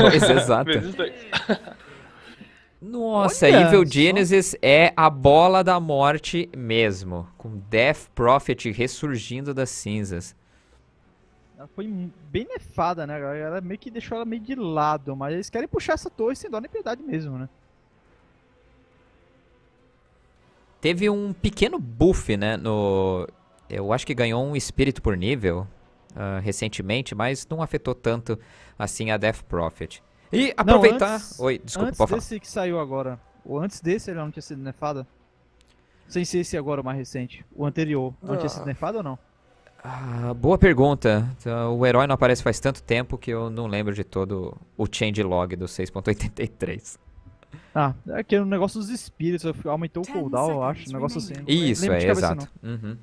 Pois, exato. Vezes dois. Nossa, Olha Evil só. Genesis é a bola da morte mesmo. Com Death Prophet ressurgindo das cinzas. Ela foi bem nefada, né, galera? Ela meio que deixou ela meio de lado, mas eles querem puxar essa torre sem dó nem piedade mesmo, né? Teve um pequeno buff, né? No. Eu acho que ganhou um espírito por nível ah, recentemente, mas não afetou tanto assim a Death Prophet. E aproveitar. antes- Oi, desculpa, antes pode falar. desse que saiu agora, ou antes desse ele não tinha sido nefada? Sem ser esse agora o mais recente. O anterior, não tinha sido nefado ou não? Ah, boa pergunta. Então, O herói não aparece faz tanto tempo que eu não lembro de todo o changelog do 6.83. Ah, é aquele negócio dos espíritos, aumentou o cooldown, eu acho, um negócio assim. não Isso, é, exato. Uhum.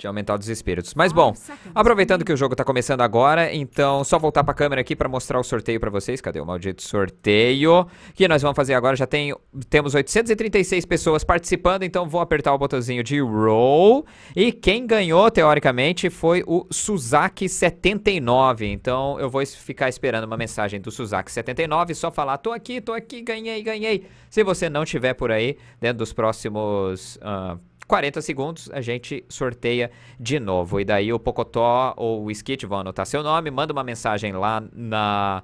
Tinha aumentado os espíritos. Mas bom, Aproveitando que o jogo tá começando agora, então só voltar pra câmera aqui pra mostrar o sorteio pra vocês. Cadê o maldito sorteio? Que nós vamos fazer agora, já tem, temos 836 pessoas participando, então vou apertar o botãozinho de roll. E quem ganhou, teoricamente, foi o Suzaki79. Então eu vou ficar esperando uma mensagem do Suzaki79, só falar, tô aqui, tô aqui, ganhei, ganhei. Se você não tiver por aí, dentro dos próximos... ah, 40 segundos a gente sorteia de novo. E daí o Pocotó ou o Skit vão anotar seu nome, manda uma mensagem lá na,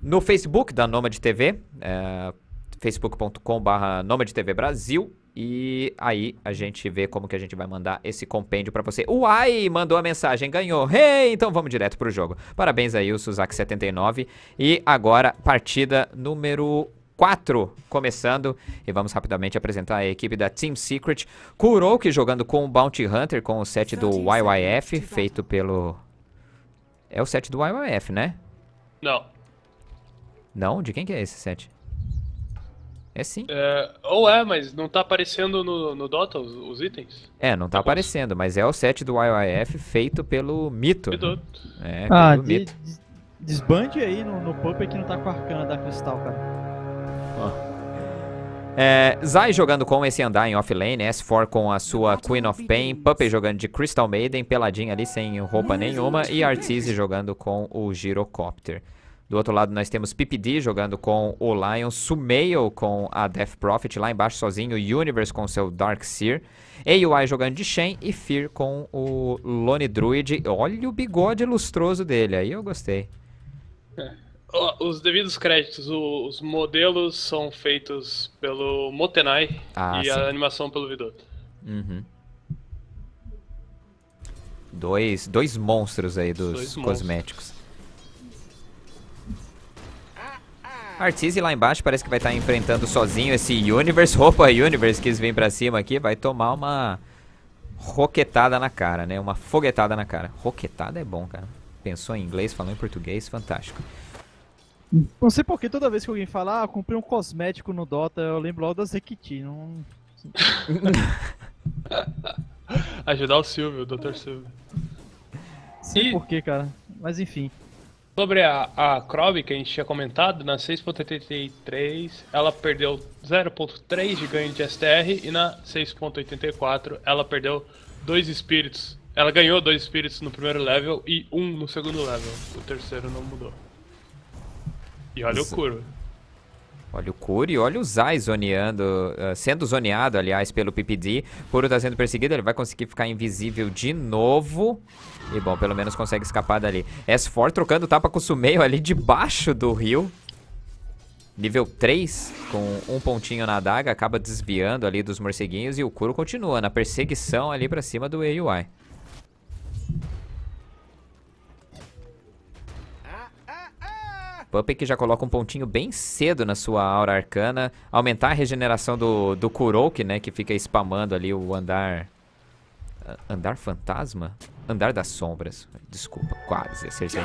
no Facebook da Nomad TV, é, facebook.com.br Nomad TV Brasil. E aí a gente vê como que a gente vai mandar esse compêndio pra você. Uai, mandou a mensagem, ganhou. Hey, então vamos direto pro jogo. Parabéns aí, o Suzaki79. E agora, partida número 4 começando. E vamos rapidamente apresentar a equipe da Team Secret. Kuroki jogando com o Bounty Hunter, com o set do YYF, feito pelo... É o set do YYF, né? Não. Não? De quem que é esse set? É sim. É, ou é, mas não tá aparecendo no, no Dota os, os itens? É, não tá aparecendo, mas é o set do YYF feito pelo Mito. Me dou. É, Ah, pelo de, Mito. des- desbande aí no, no Puppet que não tá com a arcana da Cristal, cara. É, Zai jogando com esse andar em offlane, S4 com a sua Queen of Pain, Puppet jogando de Crystal Maiden, peladinha ali sem roupa nenhuma, e Arteezy jogando com o Gyrocopter. Do outro lado nós temos PPD jogando com o Lion, Sumail com a Death Prophet lá embaixo sozinho, Universe com seu Dark Seer, AUI jogando de Shen e Fear com o Lone Druid. Olha o bigode lustroso dele, aí eu gostei. Ó, Os devidos créditos, os modelos são feitos pelo Motenai Ah, e sim. a animação pelo Vidotto. Uhum. Dois, dois monstros aí dos Dois cosméticos. Arteezy lá embaixo parece que vai estar enfrentando sozinho esse Universe. Opa, Universe quis vir pra cima aqui, vai tomar uma roquetada na cara, né? Uma foguetada na cara. Roquetada é bom, cara. Pensou em inglês, falou em português, fantástico. Não sei porque toda vez que alguém fala, ah, comprei um cosmético no Dota, eu lembro logo da Zekiti. Não... Ajudar o Silvio, o Dr. Silvio. sei E- porquê, cara. Mas enfim. Sobre a, a Croby que a gente tinha comentado, na 6.83 ela perdeu 0.3 de ganho de STR e na 6.84 ela perdeu dois espíritos. Ela ganhou dois espíritos no primeiro level e um no segundo level. O terceiro não mudou. E olha o. Kuro. Olha o Kuro e olha o Zai zoneando, ah, sendo zoneado, aliás, pelo PPD. Kuro tá sendo perseguido, ele vai conseguir ficar invisível de novo. E bom, pelo menos consegue escapar dali. S4 trocando tapa com o Sumeio ali debaixo do rio. Nível 3, com um pontinho na adaga, acaba desviando ali dos morceguinhos. E o Kuro continua na perseguição ali pra cima do AUI. Puppet que já coloca um pontinho bem cedo na sua aura arcana. Aumentar a regeneração do, do Kuroki, né? Que fica spamando ali o andar... Andar fantasma? Andar das sombras. Desculpa, quase acertei.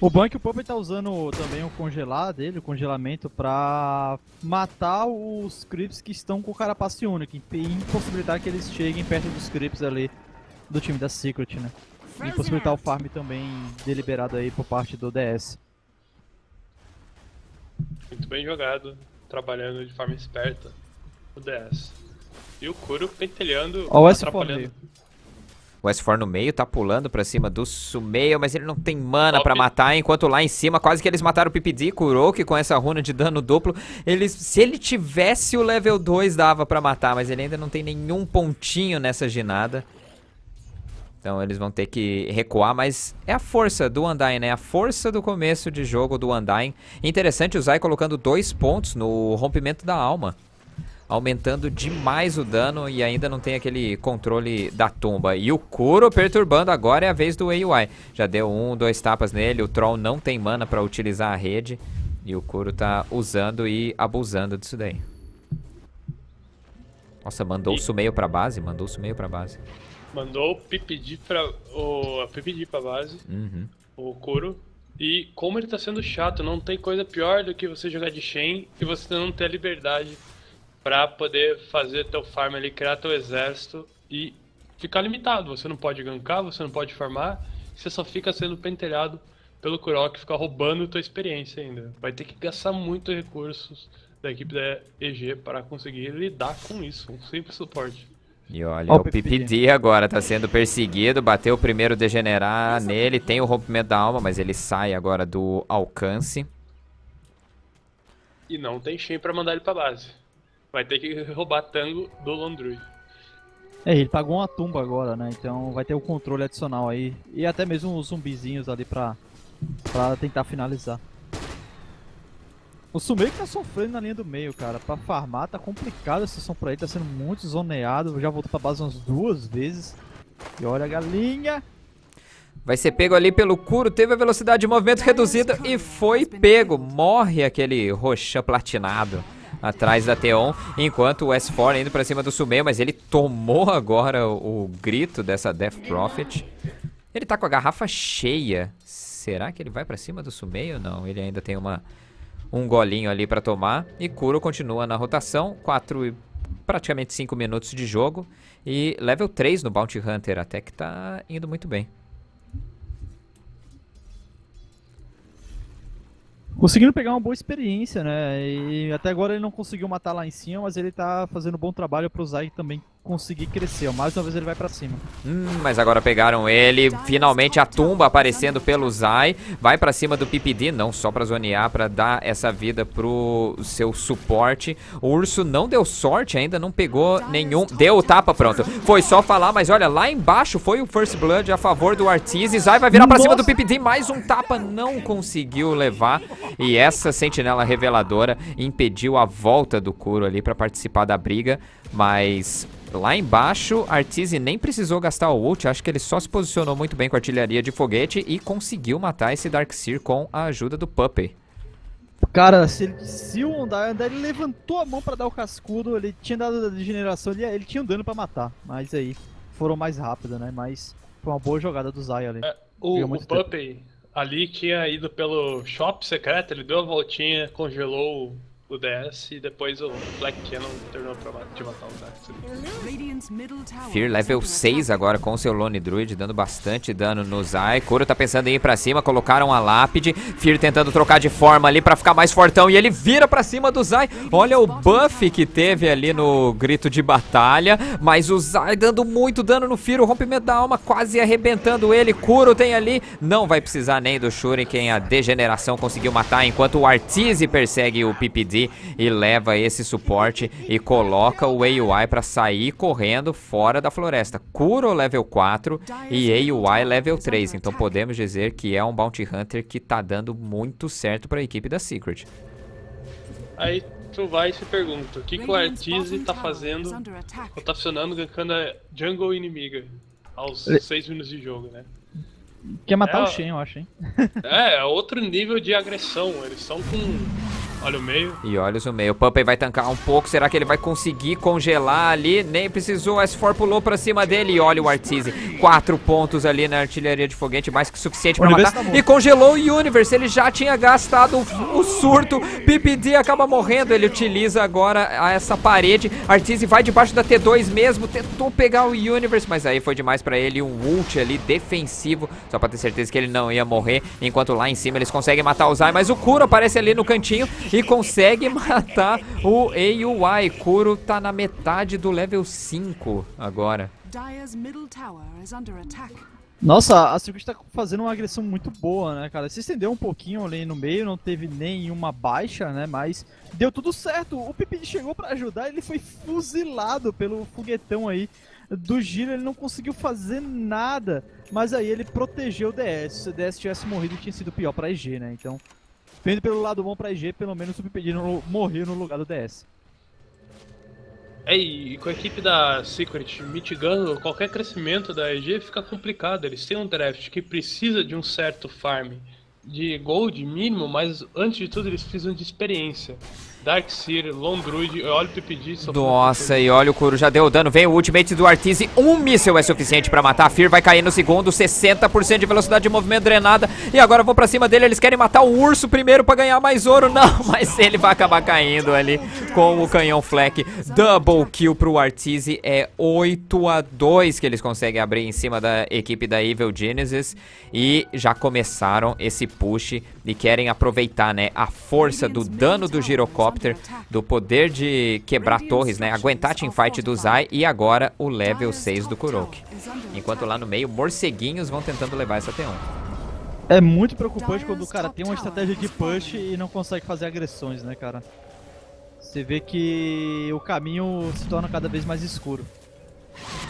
O bom é o Puppet tá usando também o congelar dele, o congelamento, pra matar os creeps que estão com o carapace único e impossibilitar que eles cheguem perto dos creeps ali do time da Secret, né? E impossibilitar o farm também deliberado aí por parte do DS. Muito bem jogado, trabalhando de forma esperta o DS. E o Kuro pentelhando, Ó, o S4 atrapalhando. O S4 no meio, tá pulando pra cima do Sumeio, mas ele não tem mana pra matar, enquanto lá em cima quase que eles mataram o PPD, Kuroki com essa runa de dano duplo. Eles, se ele tivesse o level 2 dava pra matar, mas ele ainda não tem nenhum pontinho nessa ginada. Então eles vão ter que recuar, mas é a força do Undyne, né? A força do começo de jogo do Undyne. Interessante o Zai colocando dois pontos no rompimento da alma aumentando demais o dano e ainda não tem aquele controle da tumba. E o Kuro perturbando agora é a vez do AUI. Já deu um, dois tapas nele, o Troll não tem mana pra utilizar a rede. E o Kuro tá usando e abusando disso daí. Nossa, mandou o Sumeio pra base? Mandou o Sumeio pra base. Mandou o PPD pra, o, a PPD pra base. Uhum. O Kuro. E como ele tá sendo chato, não tem coisa pior do que você jogar de Shen e você não ter a liberdade para poder fazer teu farm ali, criar teu exército e ficar limitado. Você não pode gankar, você não pode farmar, você só fica sendo pentelhado pelo Kurok, fica roubando tua experiência ainda. Vai ter que gastar muitos recursos da equipe da EG para conseguir lidar com isso, um simples suporte. E olha, oh, o PPD agora tá sendo perseguido, bateu o primeiro degenerar nele, tem o rompimento da alma, mas ele sai agora do alcance. E não tem Shen para mandar ele pra base. Vai ter que roubar tango do Londrui. É, ele pagou uma tumba agora, né? Então vai ter o um controle adicional aí. E até mesmo os zumbizinhos ali pra, pra tentar finalizar. O Sumei tá sofrendo na linha do meio, cara. Pra farmar tá complicado a situação pra ele, tá sendo muito zoneado. Já voltou pra base umas duas vezes. E olha a galinha. Vai ser pego ali pelo Kuro, teve a velocidade de movimento reduzida e foi pego. Morre aquele roxa platinado atrás da Teon, enquanto o S4 indo pra cima do Sumeio, mas ele tomou agora o, o grito dessa Death Prophet. Ele tá com a garrafa cheia. Será que ele vai pra cima do Sumeio? Não, ele ainda tem uma, um golinho ali pra tomar. E Kuro continua na rotação, 4 praticamente 5 minutos de jogo. E level 3 no Bounty Hunter, até que tá indo muito bem. Conseguindo pegar uma boa experiência, né? E até agora ele não conseguiu matar lá em cima, mas ele tá fazendo um bom trabalho pro Zai também conseguir crescer. Mais uma vez ele vai pra cima. Hum, mas agora pegaram ele. Finalmente a tumba aparecendo pelo Zai. Vai pra cima do PPD, não só pra zonear, pra dar essa vida pro seu suporte. O Urso não deu sorte ainda, não pegou nenhum... Deu o tapa, pronto. Foi só falar, mas olha, lá embaixo foi o First Blood a favor do Artiz. Zai vai virar pra cima do PPD, mais um tapa, não conseguiu levar. E essa sentinela reveladora impediu a volta do Kuro ali pra participar da briga. Mas Lá embaixo, Artise nem precisou gastar o ult, acho que ele só se posicionou muito bem com a artilharia de foguete e conseguiu matar esse Darkseer com a ajuda do Puppy. Cara, se, ele, se o Ondar ele levantou a mão para dar o cascudo, ele tinha dado a degeneração, ele, ele tinha um dano para matar. Mas aí, foram mais rápido, né? Mas foi uma boa jogada do Zay ali. É, o, o Puppy ali tinha ido pelo shop secreto, ele deu a voltinha, congelou o DS e depois o Black Cannon tornou pra de matar o Zax. Fear level 6 agora com o seu Lone Druid, dando bastante dano no Zai. Kuro tá pensando em ir pra cima, colocaram a lápide. Fear tentando trocar de forma ali pra ficar mais fortão e ele vira pra cima do Zai. Olha o buff que teve ali no grito de batalha, mas o Zai dando muito dano no Fear, o rompimento da alma quase arrebentando ele. Kuro tem ali, não vai precisar nem do Shuriken, a degeneração conseguiu matar, enquanto o Artise persegue o PPD e leva esse suporte e coloca o AUI para sair correndo fora da floresta. Kuro level 4 e AUI level 3. Então podemos dizer que é um Bounty Hunter que tá dando muito certo para a equipe da Secret. Aí tu vai e se pergunta, o que, que o Artise tá fazendo rotacionando, gankando a jungle inimiga aos 6 minutos de jogo, né? Quer matar é, o Shen, eu acho, hein? é, é outro nível de agressão. Eles são com Olha o meio. E olha o meio. O Puppey vai tancar um pouco. Será que ele vai conseguir congelar ali? Nem precisou. O S4 pulou pra cima dele. E olha o Artise. Quatro pontos ali na artilharia de foguete. Mais que suficiente pra matar. Tá e congelou o Universe. Ele já tinha gastado o, o surto. PPD acaba morrendo. Ele utiliza agora essa parede. Artise vai debaixo da T2 mesmo. Tentou pegar o Universe. Mas aí foi demais pra ele. Um ult ali defensivo. Só pra ter certeza que ele não ia morrer. Enquanto lá em cima eles conseguem matar o Zai. Mas o Kuro aparece ali no cantinho e consegue matar o AUI. Kuro tá na metade do level 5 agora. Nossa, a Circuit tá fazendo uma agressão muito boa, né, cara? Se estendeu um pouquinho ali no meio, não teve nenhuma baixa, né? Mas deu tudo certo. O Pipi chegou para ajudar, ele foi fuzilado pelo foguetão aí do giro, ele não conseguiu fazer nada. Mas aí ele protegeu o DS. Se o DS tivesse morrido, tinha sido pior pra EG, né? Então, vendo pelo lado bom pra EG, pelo menos o Pipi morreu no lugar do DS. É, e com a equipe da Secret mitigando qualquer crescimento da EG fica complicado. Eles têm um draft que precisa de um certo farm de gold mínimo, mas antes de tudo eles precisam de experiência. Darkseer, Lone Druid, olha o PPD. Nossa, e olha o Kuro, já deu dano. Vem o ultimate do Artise. Um míssil é suficiente pra matar. A Fear vai cair no segundo. 60% de velocidade de movimento drenada. E agora vou pra cima dele. Eles querem matar o urso primeiro pra ganhar mais ouro. Não, mas ele vai acabar caindo ali com o canhão Fleck. Double kill pro Artise. É 8 a 2 que eles conseguem abrir em cima da equipe da Evil Genesis. E já começaram esse push e querem aproveitar, né, a força do dano do Do poder de quebrar torres, né, aguentar a teamfight do Zai e agora o level 6 do Kuroki. Enquanto lá no meio, morceguinhos vão tentando levar essa T1. É muito preocupante quando o cara tem uma estratégia de push e não consegue fazer agressões, né, cara? Você vê que o caminho se torna cada vez mais escuro.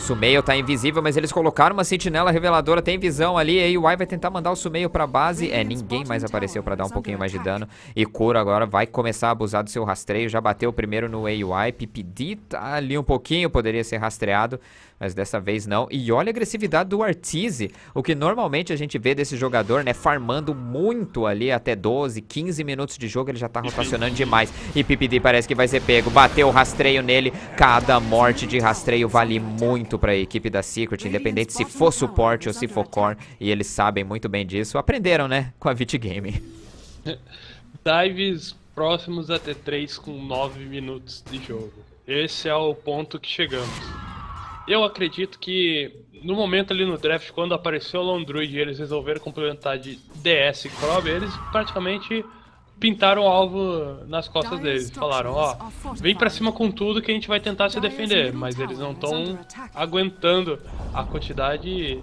Sumeio tá invisível, mas eles colocaram uma sentinela reveladora, tem visão ali, aí o vai tentar mandar o Sumeio pra base. É, ninguém mais apareceu pra dar um pouquinho mais de dano. E Kuro agora vai começar a abusar do seu rastreio, já bateu primeiro no AUI, Pipidi tá ali um pouquinho, poderia ser rastreado mas dessa vez não. E olha a agressividade do Artise, o que normalmente a gente vê desse jogador, né, farmando muito ali até 12, 15 minutos de jogo, ele já tá rotacionando demais. E Pipidi parece que vai ser pego, bateu o rastreio nele, cada morte de rastreio vale muito pra equipe da Secret, independente se for suporte ou se for core, e eles sabem muito bem disso, aprenderam, né, com a Vit Game. Dives próximos a T3 com 9 minutos de jogo. Esse é o ponto que chegamos. Eu acredito que no momento ali no draft, quando apareceu o Lone Druid e eles resolveram complementar de DS e Crob, eles praticamente pintaram o alvo nas costas deles. Falaram, ó, vem pra cima com tudo que a gente vai tentar se defender. Mas eles não estão aguentando a quantidade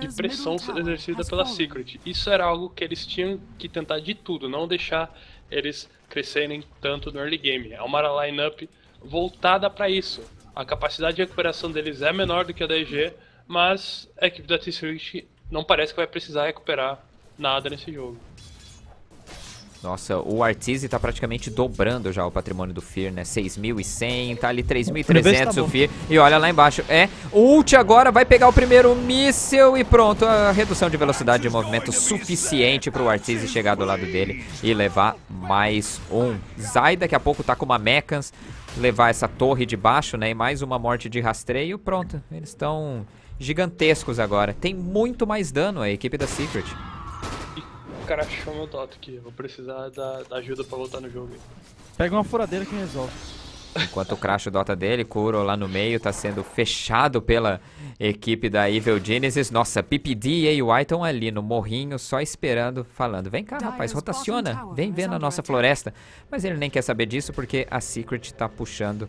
de pressão exercida pela Secret. Isso era algo que eles tinham que tentar de tudo, não deixar eles crescerem tanto no early game. É uma lineup voltada para isso a capacidade de recuperação deles é menor do que a da EG, mas a equipe da T-Switch não parece que vai precisar recuperar nada nesse jogo. Nossa, o Artise tá praticamente dobrando já o patrimônio do Fear, né? 6.100, tá ali 3.300 tá o Fear. E olha lá embaixo, é, ult agora vai pegar o primeiro míssel e pronto. A redução de velocidade de movimento suficiente pro Artise chegar do lado dele e levar mais um. Zai daqui a pouco tá com uma Mechans, levar essa torre de baixo, né? E mais uma morte de rastreio, pronto. Eles estão gigantescos agora. Tem muito mais dano a equipe da Secret cara achou meu Dota aqui. Vou precisar da, da ajuda pra voltar no jogo. Pega uma furadeira que resolve. Enquanto o crash o Dota dele, Kuro lá no meio tá sendo fechado pela equipe da Evil Genesis. Nossa, PPD e AY estão ali no morrinho só esperando, falando: Vem cá, rapaz, rotaciona, vem ver na nossa floresta. Mas ele nem quer saber disso porque a Secret tá puxando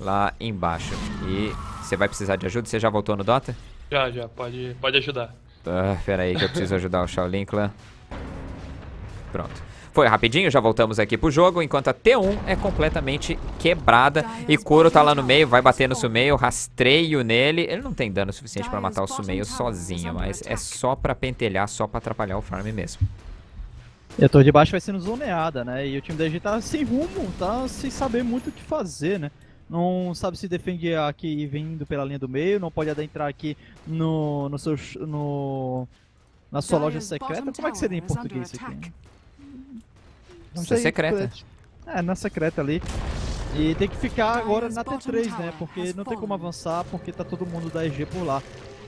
lá embaixo. E você vai precisar de ajuda? Você já voltou no Dota? Já, já, pode, pode ajudar. Ah, pera aí que eu preciso ajudar o Shaolin Clan. Pronto. Foi rapidinho, já voltamos aqui pro jogo, enquanto a T1 é completamente quebrada e Kuro tá lá no meio, vai bater no Sumeio, rastreio nele. Ele não tem dano suficiente pra matar o Sumeio sozinho, mas é só pra pentelhar, só pra atrapalhar o farm mesmo. E a torre de baixo vai sendo zoneada, né? E o time da EG tá sem rumo, tá sem saber muito o que fazer, né? Não sabe se defender aqui vindo pela linha do meio, não pode adentrar aqui no, no seu, no, na sua loja secreta. Como é que seria em português isso aqui? Não sei, secreta. É, na secreta ali. E tem que ficar agora na T3, né? Porque não tem como avançar, porque tá todo mundo da EG por lá.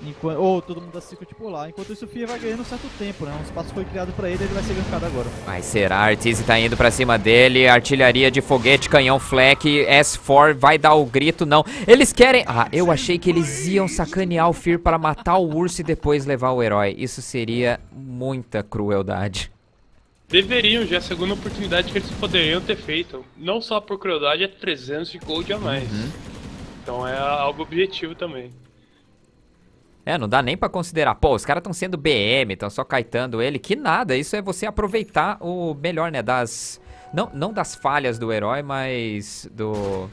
Enquanto, ou todo mundo da Secret por lá. Enquanto isso, o Fia vai ganhando um certo tempo, né? Um espaço foi criado pra ele, ele vai ser gankado agora. Mas será? Artise tá indo pra cima dele. Artilharia de foguete, canhão Fleck. S4 vai dar o grito, não. Eles querem... Ah, eu achei que eles iam sacanear o Fear para matar o urso e depois levar o herói. Isso seria muita crueldade deveriam já, a segunda oportunidade que eles poderiam ter feito. Não só por crueldade, é 300 de gold a mais. Uhum. Então é algo objetivo também. É, não dá nem pra considerar. Pô, os caras estão sendo BM, estão só caetando ele. Que nada, isso é você aproveitar o melhor, né? Das. Não, não das falhas do herói, mas do.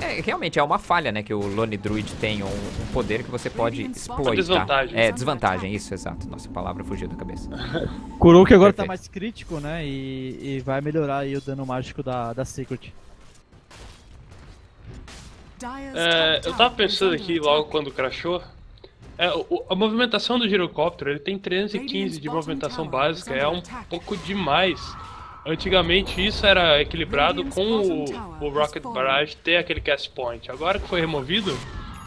É, realmente é uma falha, né? Que o Lone Druid tem um, um poder que você pode exploitar. desvantagem. É, desvantagem, isso, exato. Nossa, a palavra fugiu da cabeça. Kuruk agora tá Perfeito. mais crítico, né? E, e vai melhorar aí o dano mágico da, da Secret. É, eu tava pensando aqui logo quando crashou. É, o- a movimentação do girocóptero, ele tem 315 de movimentação básica, é um pouco demais. Antigamente isso era equilibrado com o, o Rocket Barrage ter aquele cast point. Agora que foi removido,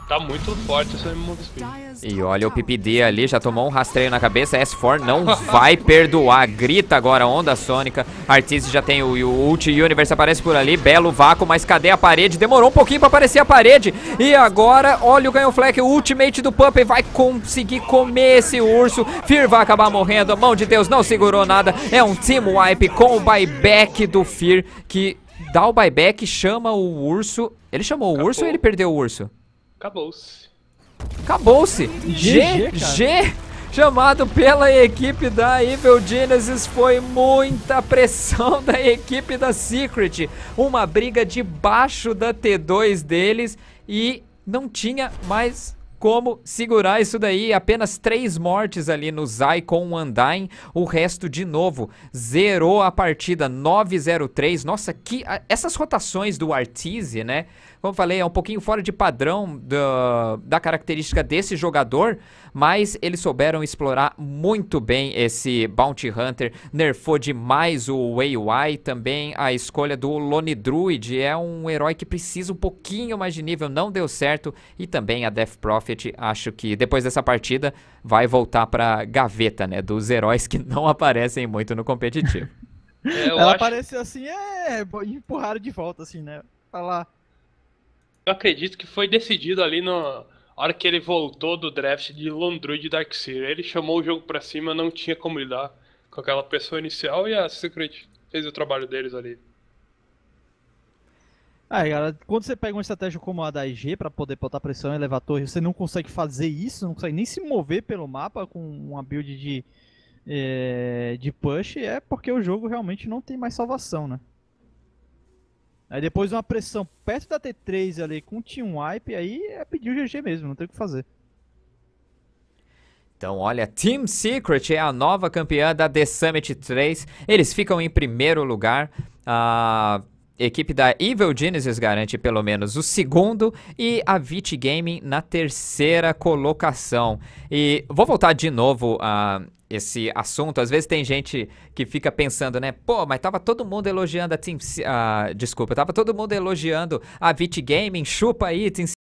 tá muito forte essa move speed. E olha o PPD ali, já tomou um rastreio na cabeça. S4 não vai perdoar. Grita agora, onda sônica. Artist já tem o, o Ult Universe aparece por ali. Belo vácuo, mas cadê a parede? Demorou um pouquinho pra aparecer a parede. E agora, olha o ganho fleck. O ultimate do Puppet vai conseguir comer esse urso. Fear vai acabar morrendo. A mão de Deus não segurou nada. É um team wipe com o buyback do Fear que dá o buyback, chama o urso. Ele chamou o Acabou. urso ou ele perdeu o urso? Acabou-se. Acabou-se. G, GG. G, chamado pela equipe da Evil Genesis, foi muita pressão da equipe da Secret. Uma briga debaixo da T2 deles e não tinha mais como segurar isso daí. Apenas três mortes ali no Zai com o Undyne. O resto, de novo, zerou a partida 9-0-3. Nossa, que. Essas rotações do Arteezy, né? Como eu falei, é um pouquinho fora de padrão da, da característica desse jogador, mas eles souberam explorar muito bem esse Bounty Hunter, nerfou demais o Wei também a escolha do Lone Druid, é um herói que precisa um pouquinho mais de nível, não deu certo, e também a Death Prophet, acho que depois dessa partida vai voltar pra gaveta, né, dos heróis que não aparecem muito no competitivo. É, Ela acho- apareceu assim, é, empurraram de volta, assim, né? Tá lá. Eu acredito que foi decidido ali no a hora que ele voltou do draft de Londruid e Darkseer. Ele chamou o jogo pra cima, não tinha como lidar com aquela pessoa inicial e a Secret fez o trabalho deles ali. Ah, cara, quando você pega uma estratégia como a da IG pra poder botar pressão e levar a torre, você não consegue fazer isso, não consegue nem se mover pelo mapa com uma build de, é, de push, é porque o jogo realmente não tem mais salvação, né? Aí depois de uma pressão perto da T3 ali com o Team Wipe, aí é pedir o GG mesmo, não tem o que fazer. Então, olha, Team Secret é a nova campeã da The Summit 3. Eles ficam em primeiro lugar. A equipe da Evil Genesis garante pelo menos o segundo e a Vit Gaming na terceira colocação. E vou voltar de novo a esse assunto. Às vezes tem gente que fica pensando, né? Pô, mas tava todo mundo elogiando a Team... Ah, desculpa, tava todo mundo elogiando a Vit Gaming. Chupa aí, Team